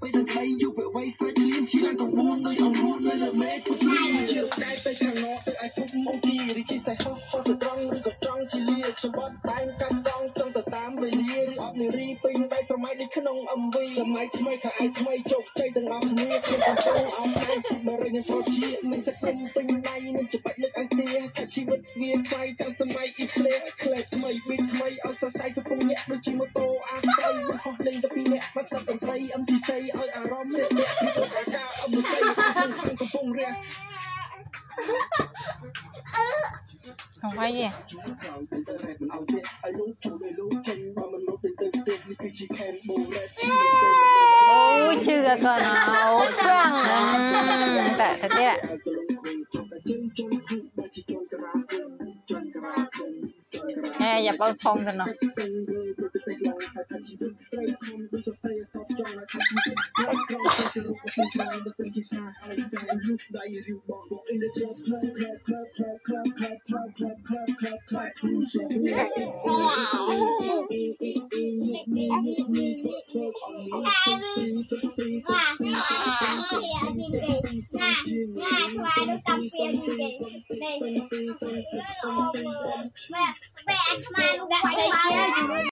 ពេលតែស្អីយុវវ័យស្រេចលៀនជាឡើងកំបួនដូចអង្រួននៅលើមេពុទ្ធលៀនជាតែទៅខាងណទៅឲ្យភពមកទីរីជាសេះហោះហោះទៅត្រង់ឬក៏ត្រង់ជាលាខ្ញុំបាត់តែងកាត់សងចង់ទៅតាមវេលាឬអត់នារីពេញដៃស្រមៃដូចក្នុង MV សម័យថ្មីខែឯថ្មីជោគជ័យទាំងអស់គ្នាខ្ញុំកំពុងអស់ថ្ងៃពីមរិញសូជាមិនសឹកពេញដៃនឹងច្បាច់លើកអន្ទាថាជីវិតវាខ្វាយតាមសម័យអ៊ីក្លេក្លេថ្មីប៊ីថ្មីអត់សរ សៃកំពុងញាក់ដូចជាម៉ូតូអាស្រ័យមិនហោះលេងទៅពីអ្នកបាត់ស្ដាប់តន្ត្រី MTJ ឲ្យអារម្មណ៍រាក់រាក់ពីប្រកាសអមតៃកំពុងរះ không phải gì មិនឲ្យទេឲ្យលោក Eh, ya pon phong no. Hãy subscribe cho kênh Ghiền Mì Gõ Để không bỏ lỡ những video hấp dẫn នេះពេញពេញពេញពេញពេញបែអាឆ្មាលោកបាយបាយ